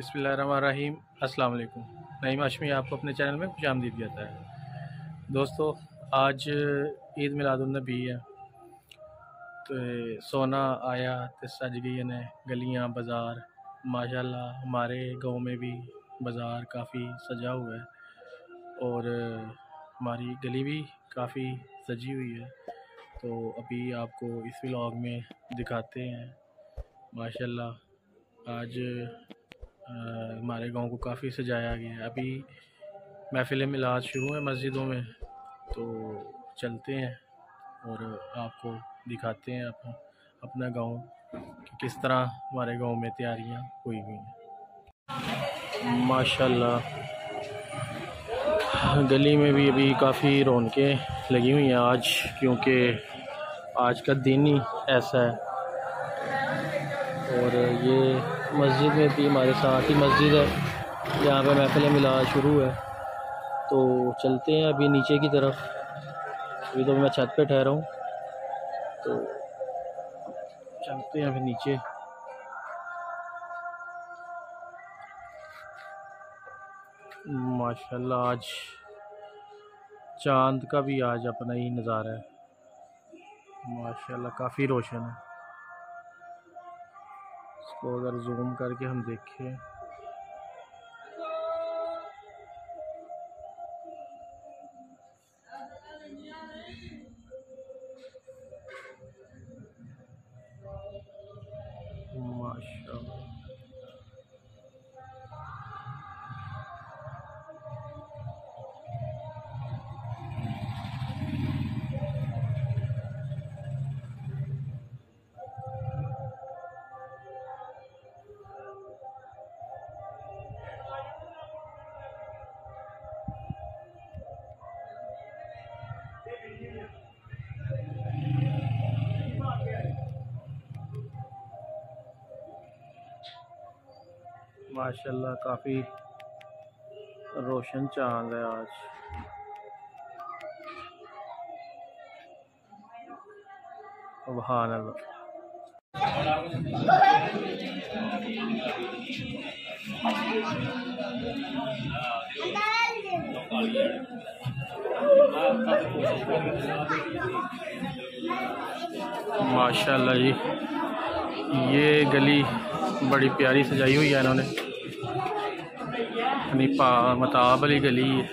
बिसमीम अस्सलाम वालेकुम नईम हाशमी, आपको अपने चैनल में खुश आमदीद कहता है। दोस्तों, आज ईद मिलादुलनबी है। तो सोना आया तो सज गई ने गलियाँ, बाज़ार। माशाल्लाह, हमारे गाँव में भी बाज़ार काफ़ी सजा हुआ है। और हमारी गली भी काफ़ी सजी हुई है। तो अभी आपको इस व्लॉग में दिखाते हैं। माशाल्लाह, आज हमारे गाँव को काफ़ी सजाया गया है। अभी महफिल मिलाद शुरू है मस्जिदों में तो चलते हैं और आपको दिखाते हैं अपना अपना गाँव कि किस तरह हमारे गाँव में तैयारियाँ हुई हुई हैं। माशाल्लाह, गली में भी अभी काफ़ी रौनकें लगी हुई हैं आज, क्योंकि आज का दिन ही ऐसा है। और ये मस्जिद में भी हमारे साथ ही मस्जिद है। जहाँ पे महफिल मिलाद शुरू है। तो चलते हैं अभी नीचे की तरफ़। अभी तो मैं छत पे ठहरा हूँ। तो चलते हैं अभी नीचे। माशाल्लाह, आज चाँद का भी आज अपना ही नज़ारा है। माशाल्लाह, काफ़ी रोशन है। इसको अगर जूम करके हम देखें। माशाल्लाह काफ़ी रोशन चाँद है आज। माशाल्लाह जी, ये गली बड़ी प्यारी सजाई हुई है इन्होंने। मताब वाली गली है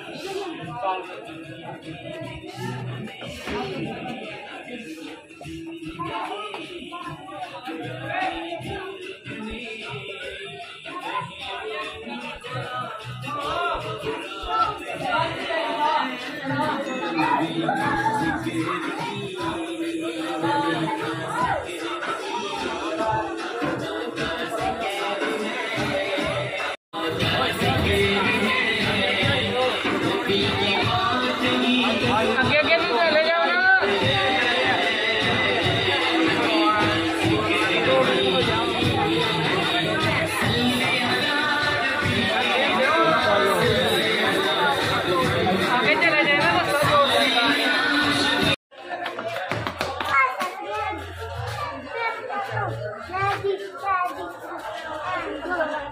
一二三四五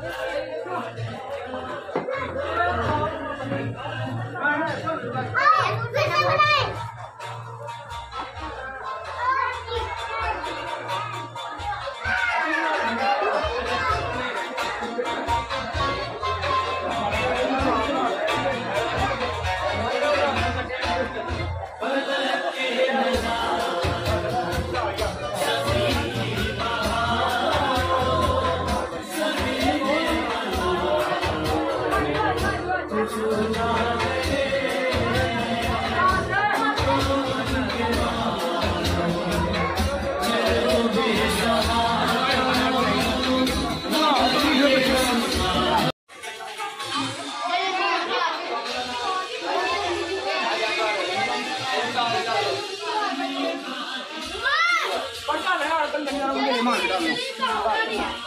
六七二二三四三二三四你这一放，我差。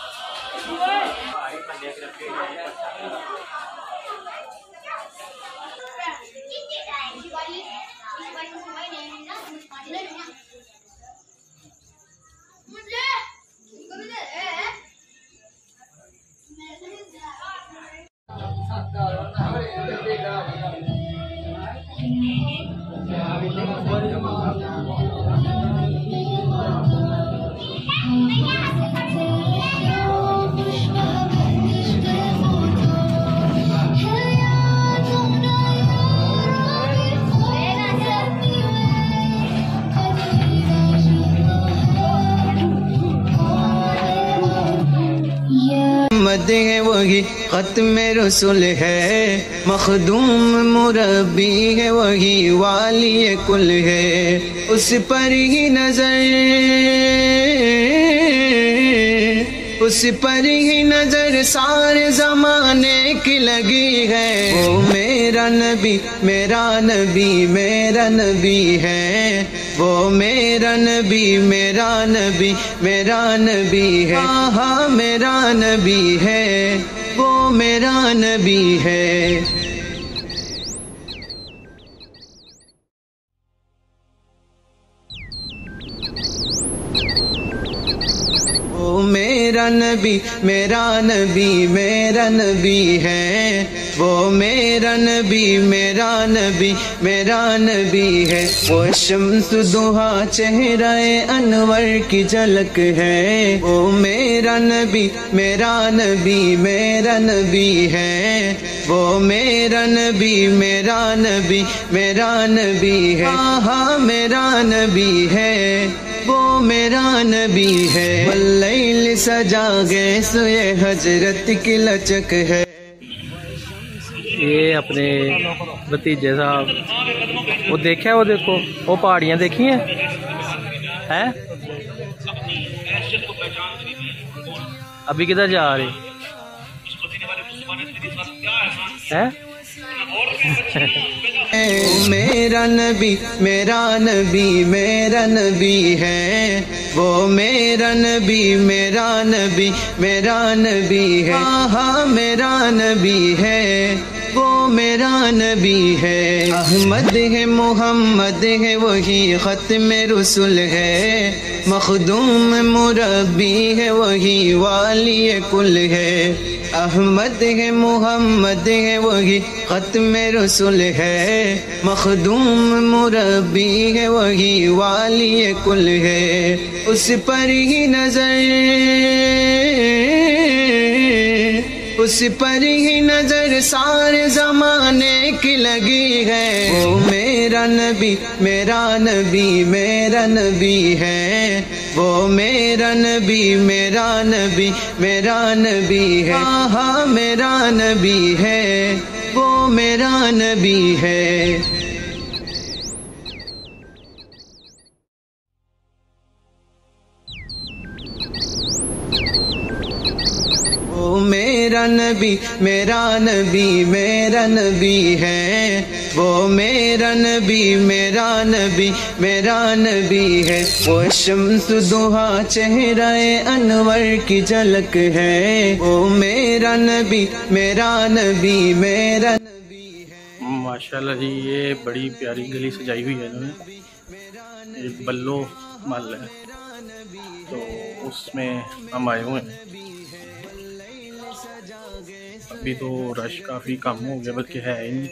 मद है वही ख़त्म रसुल है। मखदूम मुरबी है वही वाली कुल है। उस पर ही नज़र उस पर ही नज़र सारे जमाने की लगी है। वो मेरा नबी मेरा नबी मेरा नबी है। वो मेरा नबी मेरा नबी मेरा नबी है। हाँ मेरा नबी है। वो मेरा नबी है। मेरा नबी मेरा नबी मेरा नबी है। वो मेरा नबी मेरा नबी मेरा नबी है। वो शम्स दुहा, चेहरा अनवर की झलक है। वो मेरा नबी मेरा नबी मेरा नबी है। वो मेरा नबी मेरा नबी मेरा नबी है। हाँ मेरा नबी है। वो मेरा नबी है। वल्लैल सजा गए सोए हज़रत की लचक है। ये अपने भतीजे साहब। वो देखा वो देखो वो पहाड़ियाँ देखी हैं? हैं? अभी किधर जा रहे? हैं है? मेरा नबी मेरा नबी मेरा नबी है। वो मेरा नबी मेरा नबी मेरा नबी है। हाँ मेरा नबी है। वो मेरा नबी है। अहमद है, मोहम्मद है, वही ख़त्म रसुल है। मखदूम मुरबी है, वही वाली कुल है। अहमद है, मोहम्मद है, वही ख़त्म रसुल है। मखदूम मुरबी है, वही वाली कुल है। उस पर ही नज़र, उस पर ही नज़र सारे जमाने की लगी है। वो मेरा नबी मेरा नबी मेरा नबी है। वो मेरा नबी मेरा नबी मेरा नबी है। हाँ मेरा नबी है। वो मेरा नबी है। मेरा नबी मेरा नबी मेरा नबी है। वो मेरा नबी मेरा नबी मेरा नबी है। वो शम्स दुहा चेहरा अनवर की झलक है। वो मेरा नबी मेरा नबी मेरा नबी है। माशाल्लाह जी, ये बड़ी प्यारी गली सजाई हुई है इन्होंने। ये बल्लो मल है। तो उसमें हम आए हुए हैं। अभी तो रश काफ़ी कम हो गया, बल्कि है ही नहीं।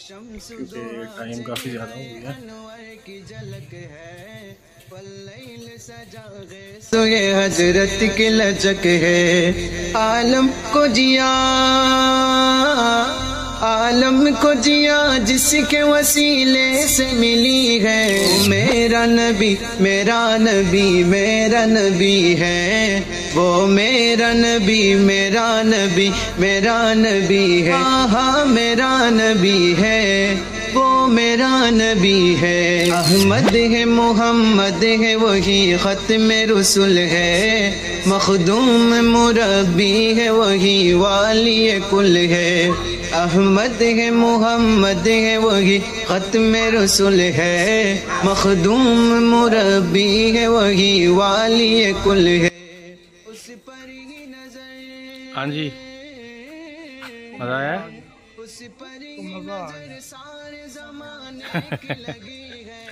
क्योंकि टाइम काफ़ी ज़्यादा हो गया। तो ये हज़रत की लचक है आलम को जिया। आलम को जिया जिसके वसीले से मिली है। मेरा नबी मेरा नबी मेरा नबी है। वो मेरा नबी मेरा नबी मेरा नबी है। हाँ मेरा नबी है। वो मेरा नबी है। अहमद है, मोहम्मद है, वही ख़त्म रसुल है। मखदूम मुरबी है, वही वाली कुल है। अहमद है, मोहम्मद है, वही ख़त्म रसुल है। मखदूम मुरबी है, वही वाली कुल है। उस पर ही नज़र हाँ जी। मज़ा आया? उस पर नज़र सारे जमाने की लगी है।